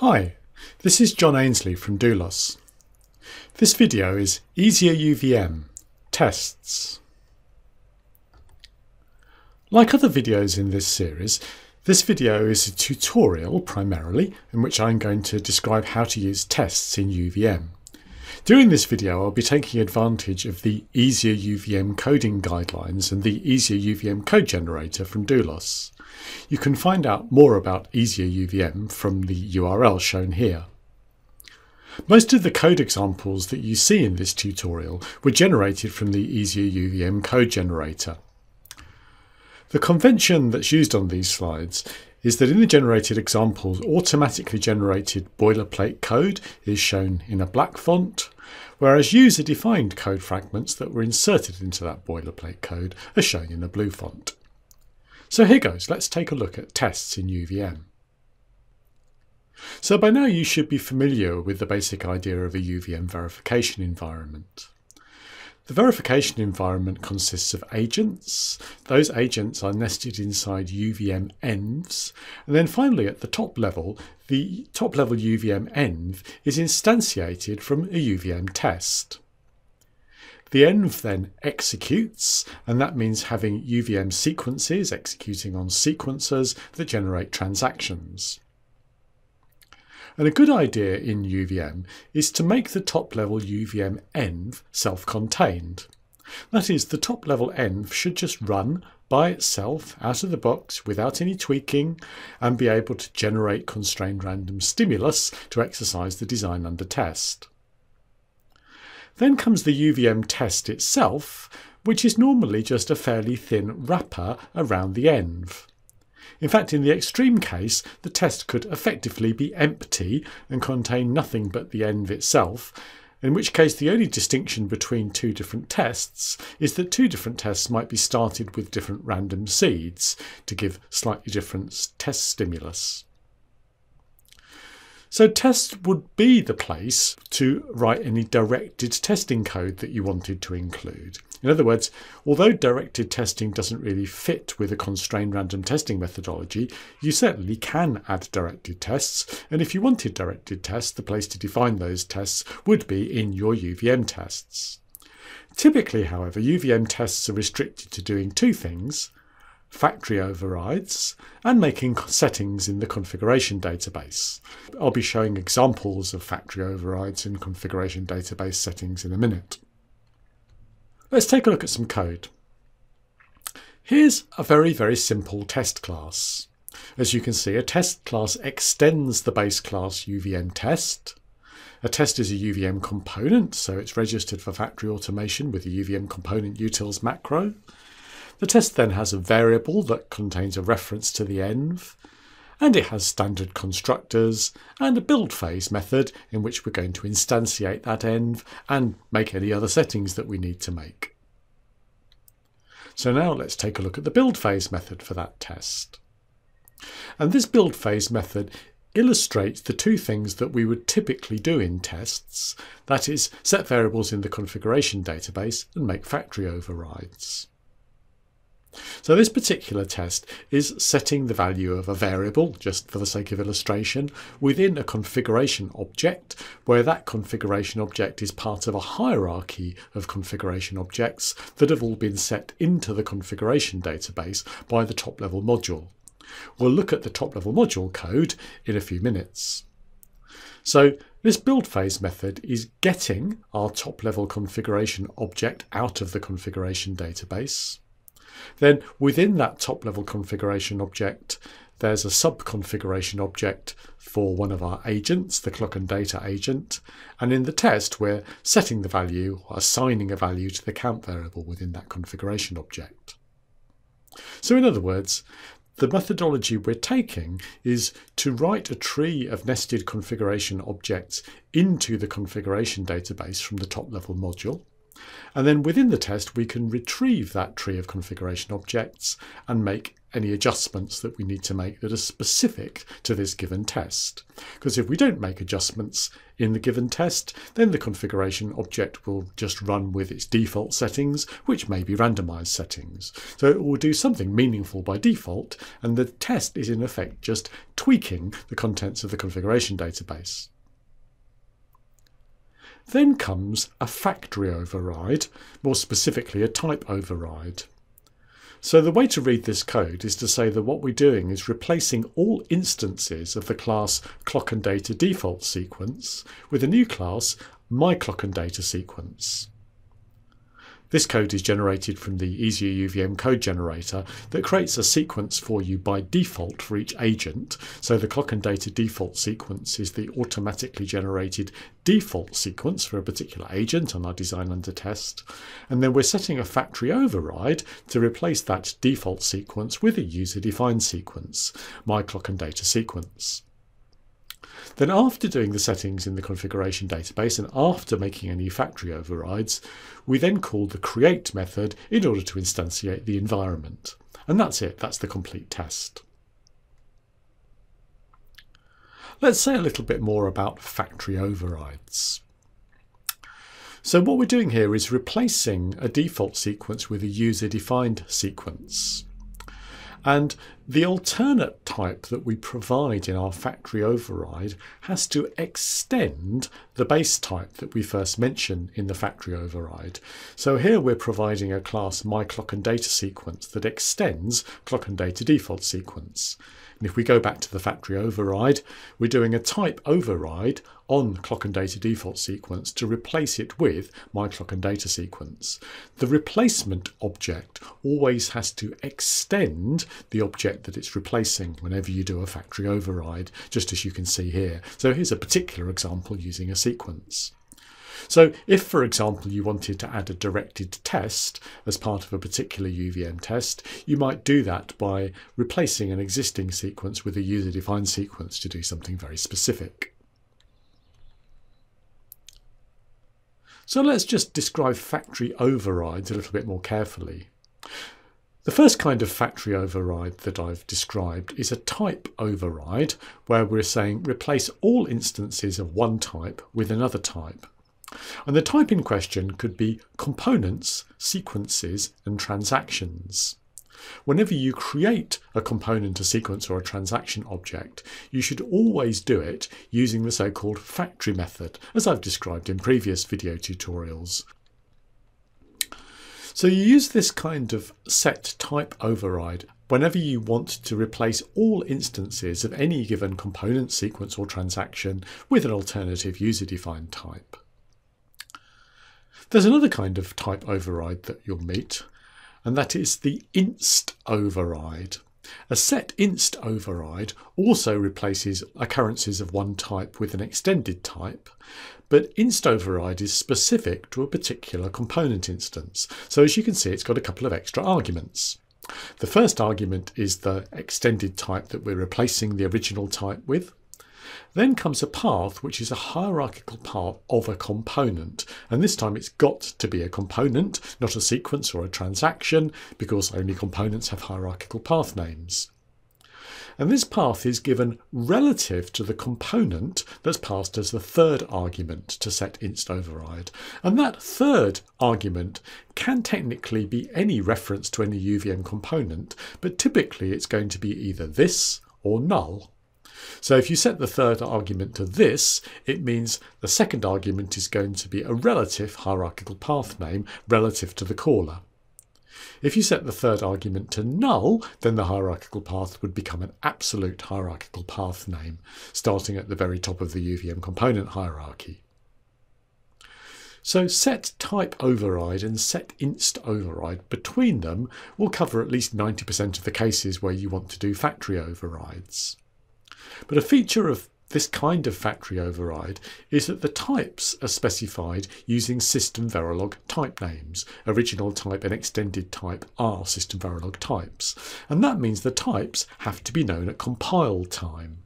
Hi, this is John Aynsley from Doulos. This video is Easier UVM Tests. Like other videos in this series, this video is a tutorial primarily in which I'm going to describe how to use tests in UVM. During this video I'll be taking advantage of the Easier UVM coding guidelines and the Easier UVM code generator from Doulos. You can find out more about Easier UVM from the URL shown here. Most of the code examples that you see in this tutorial were generated from the Easier UVM code generator. The convention that's used on these slides is that in the generated examples, automatically generated boilerplate code is shown in a black font, whereas user-defined code fragments that were inserted into that boilerplate code are shown in a blue font. So here goes, let's take a look at tests in UVM. So by now you should be familiar with the basic idea of a UVM verification environment. The verification environment consists of agents. Those agents are nested inside UVM envs. And then finally at the top level, the top level UVM env is instantiated from a UVM test. The env then executes, and that means having UVM sequences executing on sequencers that generate transactions. And a good idea in UVM is to make the top level UVM env self-contained. That is, the top level env should just run by itself out of the box without any tweaking and be able to generate constrained random stimulus to exercise the design under test. Then comes the UVM test itself, which is normally just a fairly thin wrapper around the env. In fact, in the extreme case, the test could effectively be empty and contain nothing but the env itself, in which case the only distinction between two different tests is that two different tests might be started with different random seeds to give slightly different test stimulus. So test would be the place to write any directed testing code that you wanted to include. In other words, although directed testing doesn't really fit with a constrained random testing methodology, you certainly can add directed tests. And if you wanted directed tests, the place to define those tests would be in your UVM tests. Typically, however, UVM tests are restricted to doing two things factory overrides, and making settings in the configuration database. I'll be showing examples of factory overrides in configuration database settings in a minute. Let's take a look at some code. Here's a very, very simple test class. As you can see, a test class extends the base class UVM test. A test is a UVM component, so it's registered for factory automation with the UVM component utils macro. The test then has a variable that contains a reference to the env, and it has standard constructors and a build phase method in which we're going to instantiate that env and make any other settings that we need to make. So now let's take a look at the build phase method for that test. And this build phase method illustrates the two things that we would typically do in tests, that is, set variables in the configuration database and make factory overrides. So this particular test is setting the value of a variable, just for the sake of illustration, within a configuration object, where that configuration object is part of a hierarchy of configuration objects that have all been set into the configuration database by the top level module. We'll look at the top level module code in a few minutes. So this build phase method is getting our top level configuration object out of the configuration database. Then within that top level configuration object, there's a sub configuration object for one of our agents, the clock and data agent. And in the test, we're setting the value or assigning a value to the count variable within that configuration object. So in other words, the methodology we're taking is to write a tree of nested configuration objects into the configuration database from the top level module. And then within the test, we can retrieve that tree of configuration objects and make any adjustments that we need to make that are specific to this given test. Because if we don't make adjustments in the given test, then the configuration object will just run with its default settings, which may be randomized settings. So it will do something meaningful by default, and the test is in effect just tweaking the contents of the configuration database. Then comes a factory override, more specifically a type override. So the way to read this code is to say that what we're doing is replacing all instances of the class clock and data default sequence with a new class my clock and data sequence. This code is generated from the Easier UVM code generator that creates a sequence for you by default for each agent. So the clock and data default sequence is the automatically generated default sequence for a particular agent on our design under test. And then we're setting a factory override to replace that default sequence with a user-defined sequence, my clock and data sequence. Then after doing the settings in the configuration database and after making any factory overrides, we then call the create method in order to instantiate the environment. And that's it, that's the complete test. Let's say a little bit more about factory overrides. So what we're doing here is replacing a default sequence with a user-defined sequence. And the alternate type that we provide in our factory override has to extend the base type that we first mentioned in the factory override. So here we're providing a class my clock and data sequence that extends clock and data default sequence. And if we go back to the factory override, we're doing a type override on clock and data default sequence to replace it with my clock and data sequence. The replacement object always has to extend the object that it's replacing whenever you do a factory override, just as you can see here. So here's a particular example using a sequence. So if, for example, you wanted to add a directed test as part of a particular UVM test, you might do that by replacing an existing sequence with a user-defined sequence to do something very specific. So let's just describe factory overrides a little bit more carefully. The first kind of factory override that I've described is a type override, where we're saying replace all instances of one type with another type. And the type in question could be components, sequences, and transactions. Whenever you create a component, a sequence, or a transaction object, you should always do it using the so-called factory method, as I've described in previous video tutorials. So you use this kind of set type override whenever you want to replace all instances of any given component, sequence, or transaction with an alternative user-defined type. There's another kind of type override that you'll meet, and that is the inst override. A set inst override also replaces occurrences of one type with an extended type, but inst override is specific to a particular component instance. So as you can see, it's got a couple of extra arguments. The first argument is the extended type that we're replacing the original type with. Then comes a path which is a hierarchical path of a component. And this time it's got to be a component, not a sequence or a transaction, because only components have hierarchical path names. And this path is given relative to the component that's passed as the third argument to set inst override. And that third argument can technically be any reference to any UVM component, but typically it's going to be either this or null. So if you set the third argument to this, it means the second argument is going to be a relative hierarchical path name relative to the caller. If you set the third argument to null, then the hierarchical path would become an absolute hierarchical path name, starting at the very top of the UVM component hierarchy. So set type override and set inst override between them will cover at least 90% of the cases where you want to do factory overrides. But a feature of this kind of factory override is that the types are specified using System Verilog type names. Original type and extended type are System Verilog types. And that means the types have to be known at compile time.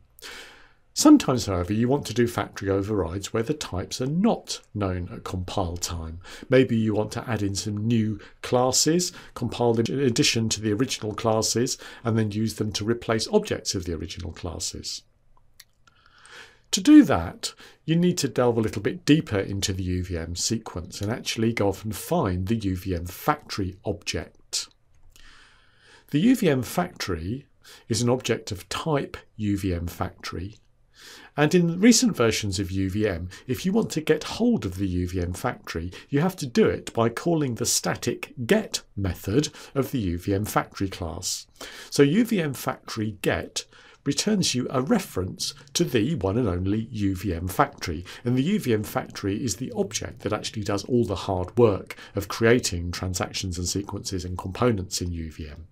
Sometimes, however, you want to do factory overrides where the types are not known at compile time. Maybe you want to add in some new classes, compiled in addition to the original classes, and then use them to replace objects of the original classes. To do that, you need to delve a little bit deeper into the UVM sequence and actually go off and find the UVM factory object. The UVM factory is an object of type UVM factory and in recent versions of UVM, if you want to get hold of the UVM factory, you have to do it by calling the static get method of the UVM factory class. So UVM factory get returns you a reference to the one and only UVM factory. And the UVM factory is the object that actually does all the hard work of creating transactions and sequences and components in UVM.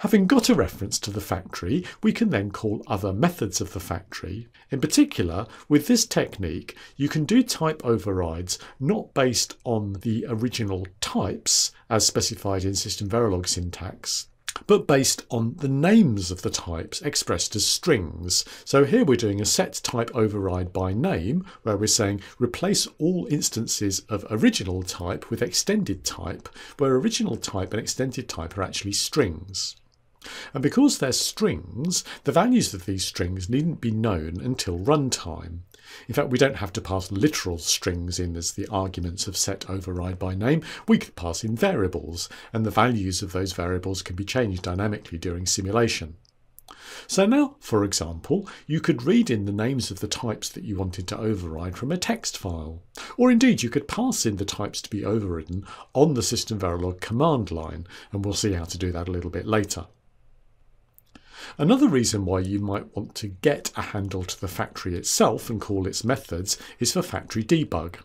Having got a reference to the factory, we can then call other methods of the factory. In particular, with this technique, you can do type overrides not based on the original types as specified in System Verilog syntax, but based on the names of the types expressed as strings. So here we're doing a set type override by name, where we're saying replace all instances of original type with extended type, where original type and extended type are actually strings. And because they're strings, the values of these strings needn't be known until runtime. In fact, we don't have to pass literal strings in as the arguments of set override by name. We could pass in variables, and the values of those variables can be changed dynamically during simulation. So now, for example, you could read in the names of the types that you wanted to override from a text file. Or indeed, you could pass in the types to be overridden on the System Verilog command line, and we'll see how to do that a little bit later. Another reason why you might want to get a handle to the factory itself and call its methods is for factory debug.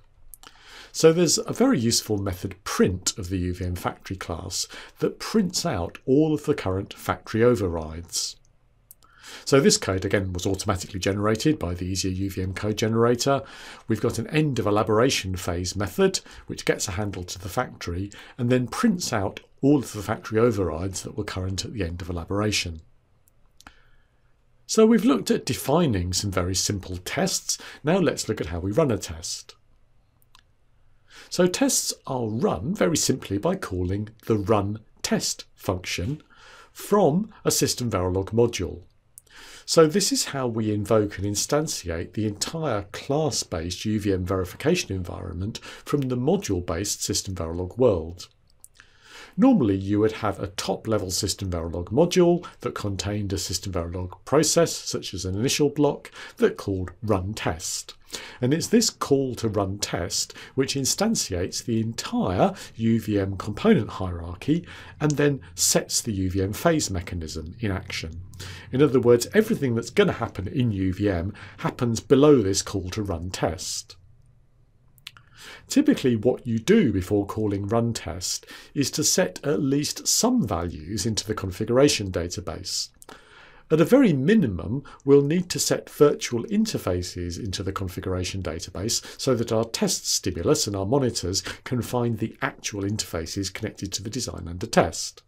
So there's a very useful method print of the UVM factory class that prints out all of the current factory overrides. So this code again was automatically generated by the Easier UVM code generator. We've got an end of elaboration phase method which gets a handle to the factory and then prints out all of the factory overrides that were current at the end of elaboration. So we've looked at defining some very simple tests. Now let's look at how we run a test. So tests are run very simply by calling the run test function from a System Verilog module. So this is how we invoke and instantiate the entire class-based UVM verification environment from the module-based System Verilog world. Normally you would have a top level System Verilog module that contained a System Verilog process, such as an initial block, that called run test. And it's this call to run test which instantiates the entire UVM component hierarchy and then sets the UVM phase mechanism in action. In other words, everything that's going to happen in UVM happens below this call to run test. Typically what you do before calling run test is to set at least some values into the configuration database. At a very minimum, we'll need to set virtual interfaces into the configuration database so that our test stimulus and our monitors can find the actual interfaces connected to the design under test.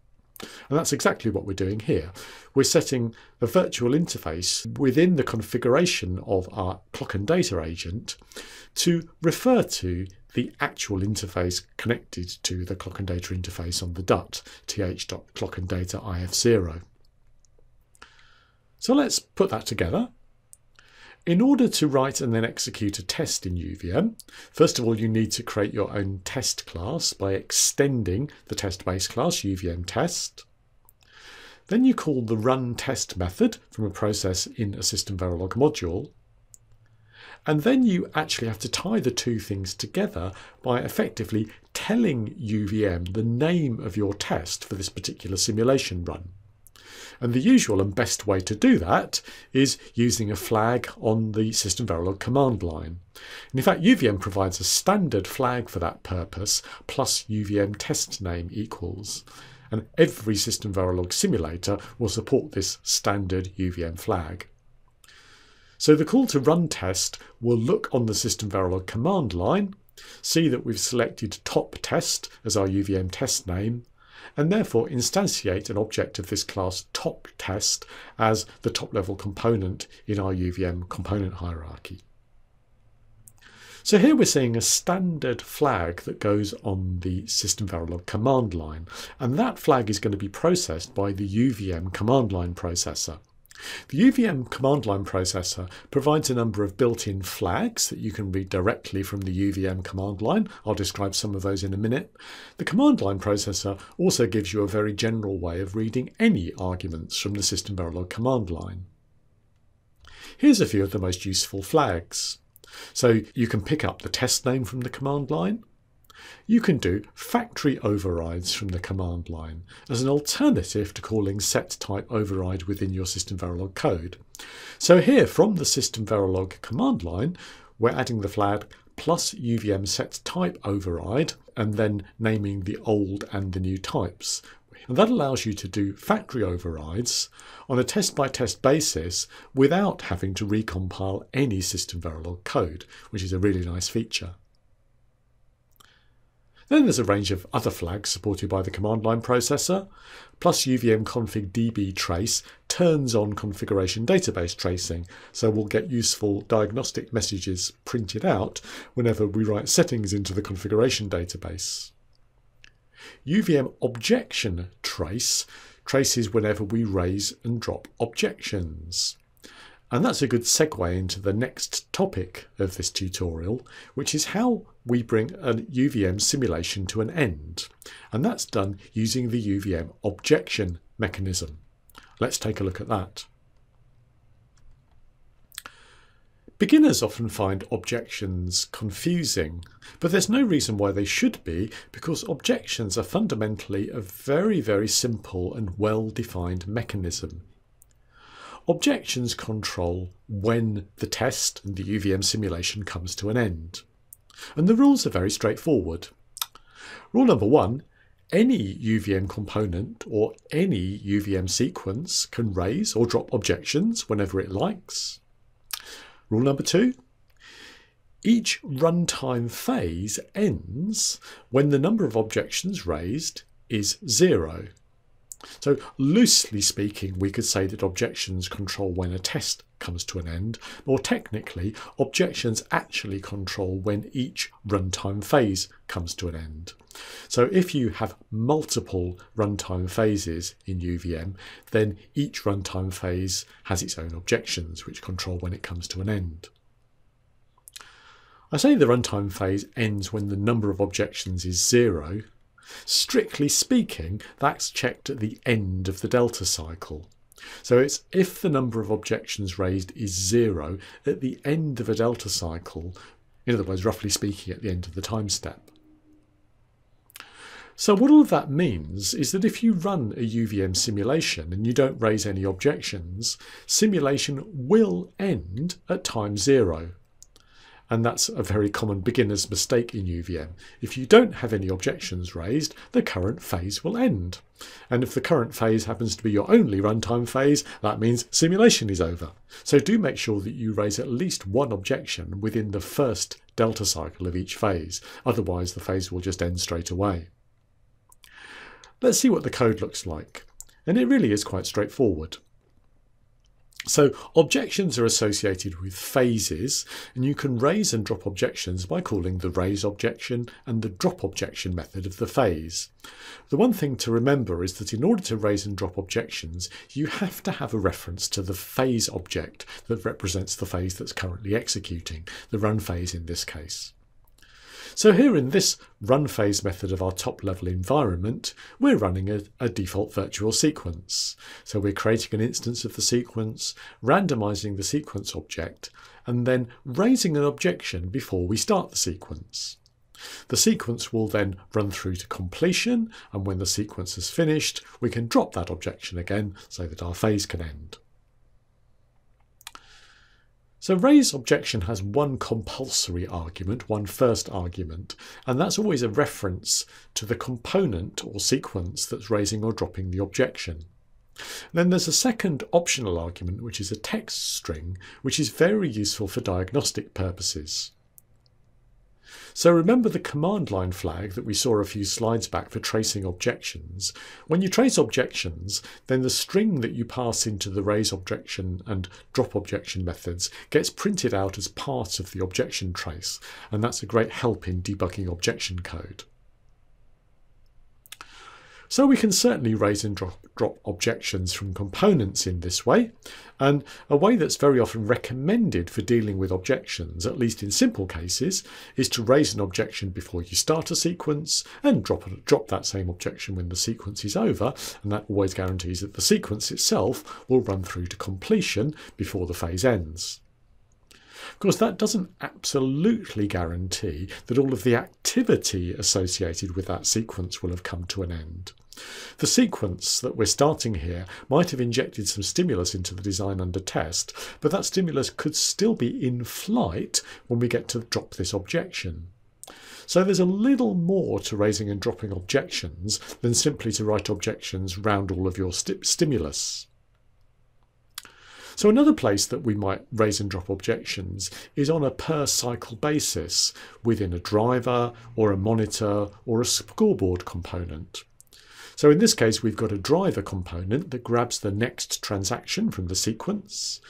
And that's exactly what we're doing here. We're setting a virtual interface within the configuration of our clock and data agent to refer to the actual interface connected to the clock and data interface on the DUT, th.clock and data if0. So let's put that together. In order to write and then execute a test in UVM, first of all you need to create your own test class by extending the test base class UVM test. Then you call the run test method from a process in a System Verilog module and then you actually have to tie the two things together by effectively telling UVM the name of your test for this particular simulation run. And the usual and best way to do that is using a flag on the System Verilog command line. And in fact, UVM provides a standard flag for that purpose, plus UVM test name equals. And every System Verilog simulator will support this standard UVM flag. So the call to run test will look on the System Verilog command line, see that we've selected top test as our UVM test name, and therefore instantiate an object of this class top test as the top level component in our UVM component hierarchy. So here we're seeing a standard flag that goes on the system Verilog command line, and that flag is going to be processed by the UVM command line processor. The UVM command line processor provides a number of built-in flags that you can read directly from the UVM command line. I'll describe some of those in a minute. The command line processor also gives you a very general way of reading any arguments from the System Verilog command line. Here's a few of the most useful flags. So you can pick up the test name from the command line. You can do factory overrides from the command line as an alternative to calling set type override within your System Verilog code. So here from the System Verilog command line, we're adding the flag plus UVM set type override and then naming the old and the new types. And that allows you to do factory overrides on a test by test basis without having to recompile any System Verilog code, which is a really nice feature. Then there's a range of other flags supported by the command line processor, plus UVM config db trace turns on configuration database tracing, so we'll get useful diagnostic messages printed out whenever we write settings into the configuration database. UVM objection trace traces whenever we raise and drop objections. And that's a good segue into the next topic of this tutorial, which is how we bring a UVM simulation to an end. And that's done using the UVM objection mechanism. Let's take a look at that. Beginners often find objections confusing, but there's no reason why they should be because objections are fundamentally a very, very simple and well-defined mechanism. Objections control when the test and the UVM simulation comes to an end. And the rules are very straightforward. Rule number one, any UVM component or any UVM sequence can raise or drop objections whenever it likes. Rule number two each runtime phase ends when the number of objections raised is zero. So, loosely speaking, we could say that objections control when a test comes to an end. More technically, objections actually control when each runtime phase comes to an end. So, if you have multiple runtime phases in UVM, then each runtime phase has its own objections, which control when it comes to an end. I say the runtime phase ends when the number of objections is zero, Strictly speaking, that's checked at the end of the delta cycle. So it's if the number of objections raised is zero at the end of a delta cycle, in other words, roughly speaking, at the end of the time step. So what all of that means is that if you run a UVM simulation and you don't raise any objections, simulation will end at time zero and that's a very common beginner's mistake in UVM. If you don't have any objections raised, the current phase will end. And if the current phase happens to be your only runtime phase, that means simulation is over. So do make sure that you raise at least one objection within the first delta cycle of each phase, otherwise the phase will just end straight away. Let's see what the code looks like. And it really is quite straightforward. So objections are associated with phases and you can raise and drop objections by calling the raise objection and the drop objection method of the phase. The one thing to remember is that in order to raise and drop objections you have to have a reference to the phase object that represents the phase that's currently executing, the run phase in this case. So here in this run phase method of our top level environment, we're running a, a, default virtual sequence. So we're creating an instance of the sequence, randomizing the sequence object, and then raising an objection before we start the sequence. The sequence will then run through to completion, and when the sequence is finished, we can drop that objection again so that our phase can end. So raise objection has one compulsory argument, one first argument, and that's always a reference to the component or sequence that's raising or dropping the objection. Then there's a second optional argument, which is a text string, which is very useful for diagnostic purposes. So remember the command line flag that we saw a few slides back for tracing objections. When you trace objections, then the string that you pass into the raise objection and drop objection methods gets printed out as part of the objection trace, and that's a great help in debugging objection code. So we can certainly raise and drop, drop, objections from components in this way, and a way that's very often recommended for dealing with objections, at least in simple cases, is to raise an objection before you start a sequence and drop, drop that same objection when the sequence is over, and that always guarantees that the sequence itself will run through to completion before the phase ends. Of course, that doesn't absolutely guarantee that all of the activity associated with that sequence will have come to an end. The sequence that we're starting here might have injected some stimulus into the design under test, but that stimulus could still be in flight when we get to drop this objection. So there's a little more to raising and dropping objections than simply to write objections round all of your st stimulus. So another place that we might raise and drop objections is on a per cycle basis within a driver or a monitor or a scoreboard component. So in this case, we've got a driver component that grabs the next transaction from the sequence.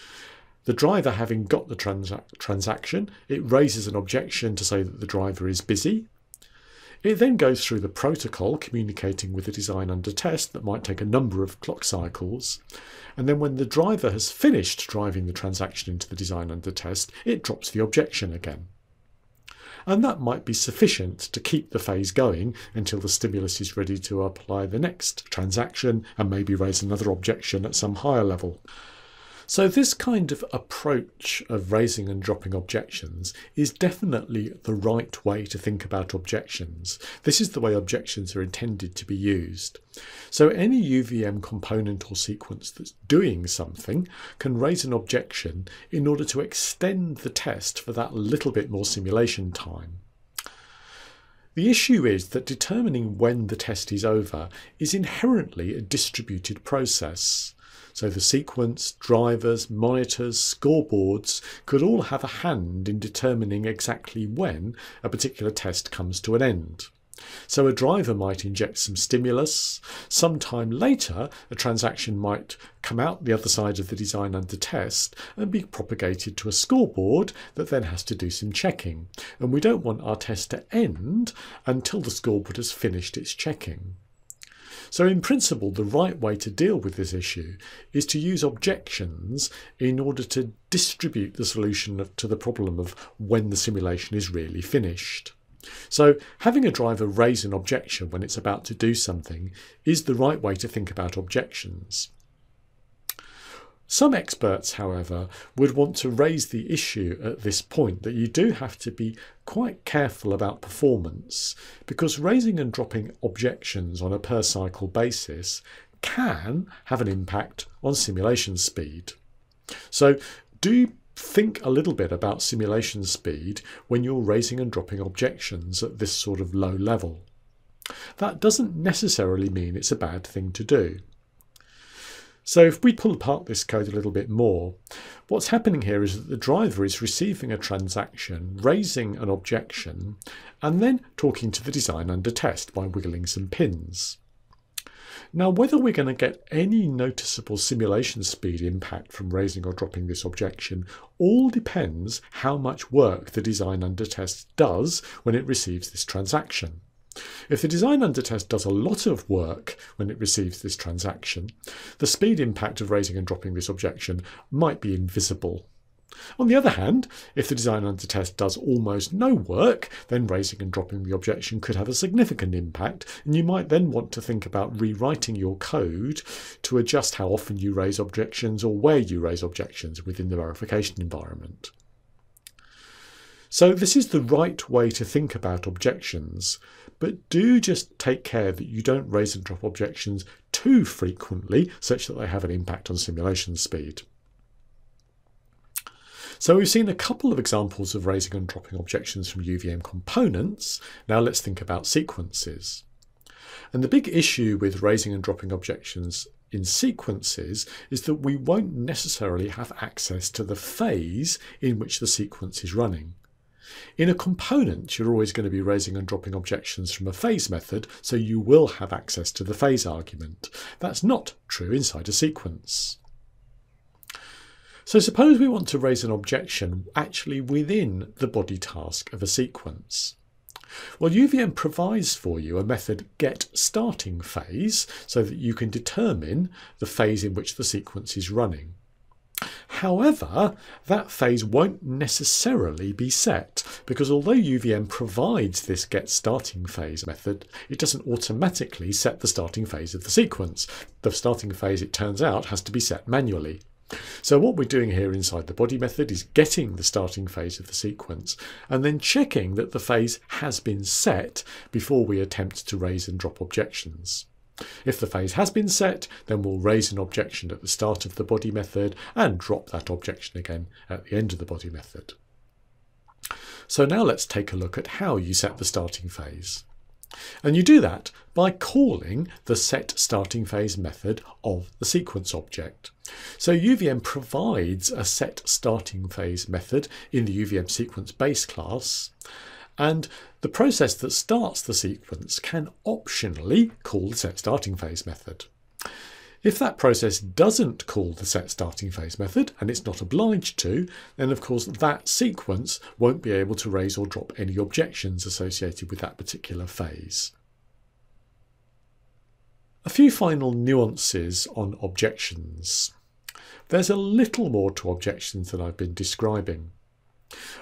The driver having got the transa transaction, it raises an objection to say that the driver is busy. It then goes through the protocol communicating with the design under test that might take a number of clock cycles. And then when the driver has finished driving the transaction into the design under test, it drops the objection again and that might be sufficient to keep the phase going until the stimulus is ready to apply the next transaction and maybe raise another objection at some higher level. So, this kind of approach of raising and dropping objections is definitely the right way to think about objections. This is the way objections are intended to be used. So, any UVM component or sequence that's doing something can raise an objection in order to extend the test for that little bit more simulation time. The issue is that determining when the test is over is inherently a distributed process. So the sequence, drivers, monitors, scoreboards could all have a hand in determining exactly when a particular test comes to an end. So a driver might inject some stimulus. Sometime later, a transaction might come out the other side of the design under test and be propagated to a scoreboard that then has to do some checking. And we don't want our test to end until the scoreboard has finished its checking. So in principle, the right way to deal with this issue is to use objections in order to distribute the solution to the problem of when the simulation is really finished. So having a driver raise an objection when it's about to do something is the right way to think about objections. Some experts, however, would want to raise the issue at this point that you do have to be quite careful about performance because raising and dropping objections on a per cycle basis can have an impact on simulation speed. So do think a little bit about simulation speed when you're raising and dropping objections at this sort of low level. That doesn't necessarily mean it's a bad thing to do. So if we pull apart this code a little bit more, what's happening here is that the driver is receiving a transaction, raising an objection, and then talking to the design under test by wiggling some pins. Now, whether we're going to get any noticeable simulation speed impact from raising or dropping this objection all depends how much work the design under test does when it receives this transaction. If the design under test does a lot of work when it receives this transaction, the speed impact of raising and dropping this objection might be invisible. On the other hand, if the design under test does almost no work, then raising and dropping the objection could have a significant impact, and you might then want to think about rewriting your code to adjust how often you raise objections or where you raise objections within the verification environment. So this is the right way to think about objections, but do just take care that you don't raise and drop objections too frequently such that they have an impact on simulation speed. So we've seen a couple of examples of raising and dropping objections from UVM components. Now let's think about sequences. And the big issue with raising and dropping objections in sequences is that we won't necessarily have access to the phase in which the sequence is running. In a component, you're always going to be raising and dropping objections from a phase method, so you will have access to the phase argument. That's not true inside a sequence. So suppose we want to raise an objection actually within the body task of a sequence. Well, UVM provides for you a method get starting phase so that you can determine the phase in which the sequence is running. However, that phase won't necessarily be set because although UVM provides this get starting phase method, it doesn't automatically set the starting phase of the sequence. The starting phase, it turns out, has to be set manually. So what we're doing here inside the body method is getting the starting phase of the sequence and then checking that the phase has been set before we attempt to raise and drop objections. If the phase has been set, then we'll raise an objection at the start of the body method and drop that objection again at the end of the body method. So now let's take a look at how you set the starting phase. And you do that by calling the set starting phase method of the sequence object. So UVM provides a set starting phase method in the UVM sequence base class and the process that starts the sequence can optionally call the set starting phase method. If that process doesn't call the set starting phase method, and it's not obliged to, then of course that sequence won't be able to raise or drop any objections associated with that particular phase. A few final nuances on objections. There's a little more to objections than I've been describing.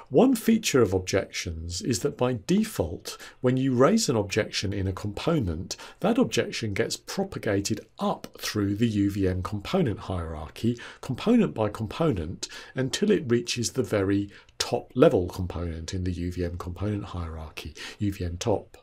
One feature of objections is that by default, when you raise an objection in a component, that objection gets propagated up through the UVM component hierarchy, component by component, until it reaches the very top level component in the UVM component hierarchy, UVM top.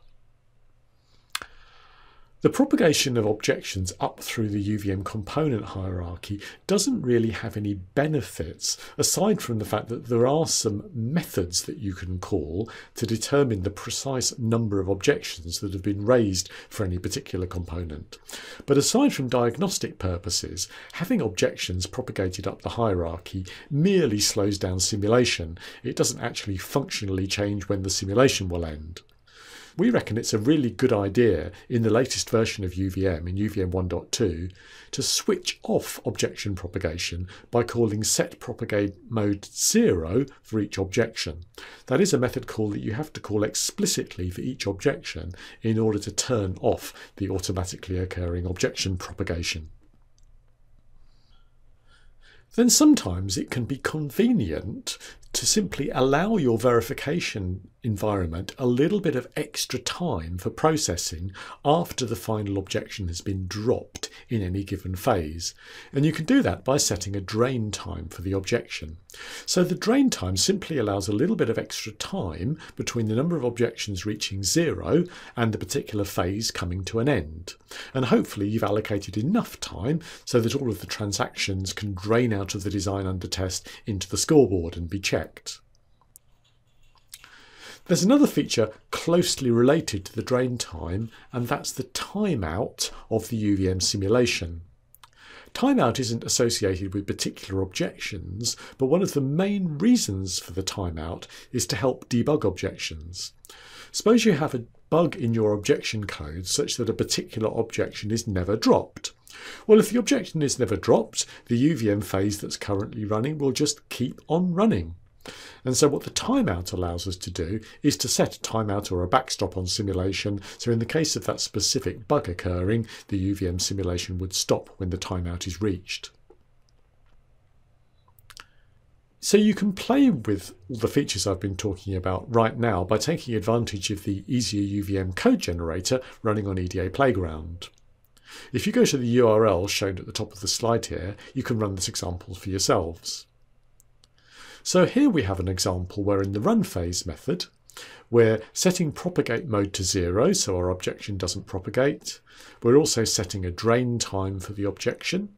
The propagation of objections up through the UVM component hierarchy doesn't really have any benefits aside from the fact that there are some methods that you can call to determine the precise number of objections that have been raised for any particular component. But aside from diagnostic purposes, having objections propagated up the hierarchy merely slows down simulation. It doesn't actually functionally change when the simulation will end. We reckon it's a really good idea in the latest version of UVM, in UVM 1.2, to switch off objection propagation by calling set propagate mode 0 for each objection. That is a method call that you have to call explicitly for each objection in order to turn off the automatically occurring objection propagation. Then sometimes it can be convenient to simply allow your verification environment a little bit of extra time for processing after the final objection has been dropped in any given phase. And you can do that by setting a drain time for the objection. So the drain time simply allows a little bit of extra time between the number of objections reaching zero and the particular phase coming to an end. And hopefully you've allocated enough time so that all of the transactions can drain out of the design under test into the scoreboard and be checked. There's another feature closely related to the drain time, and that's the timeout of the UVM simulation. Timeout isn't associated with particular objections, but one of the main reasons for the timeout is to help debug objections. Suppose you have a bug in your objection code such that a particular objection is never dropped. Well, if the objection is never dropped, the UVM phase that's currently running will just keep on running. And so what the timeout allows us to do is to set a timeout or a backstop on simulation. So in the case of that specific bug occurring, the UVM simulation would stop when the timeout is reached. So you can play with all the features I've been talking about right now by taking advantage of the easier UVM code generator running on EDA Playground. If you go to the URL shown at the top of the slide here, you can run this example for yourselves. So here we have an example where in the run phase method, we're setting propagate mode to zero, so our objection doesn't propagate. We're also setting a drain time for the objection.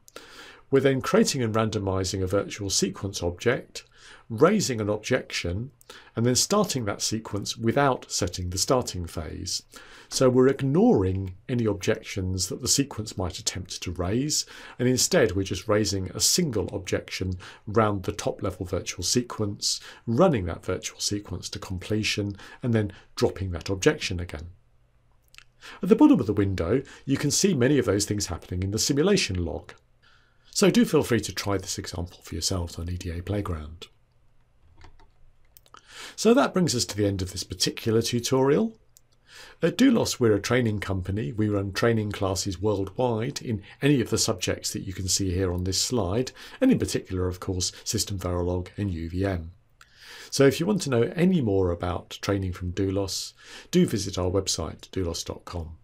We're then creating and randomizing a virtual sequence object, raising an objection and then starting that sequence without setting the starting phase. So we're ignoring any objections that the sequence might attempt to raise, and instead we're just raising a single objection round the top level virtual sequence, running that virtual sequence to completion, and then dropping that objection again. At the bottom of the window, you can see many of those things happening in the simulation log. So do feel free to try this example for yourselves on EDA Playground. So that brings us to the end of this particular tutorial. At Doulos, we're a training company. We run training classes worldwide in any of the subjects that you can see here on this slide, and in particular, of course, System Verilog and UVM. So if you want to know any more about training from Doulos, do visit our website, doulos.com.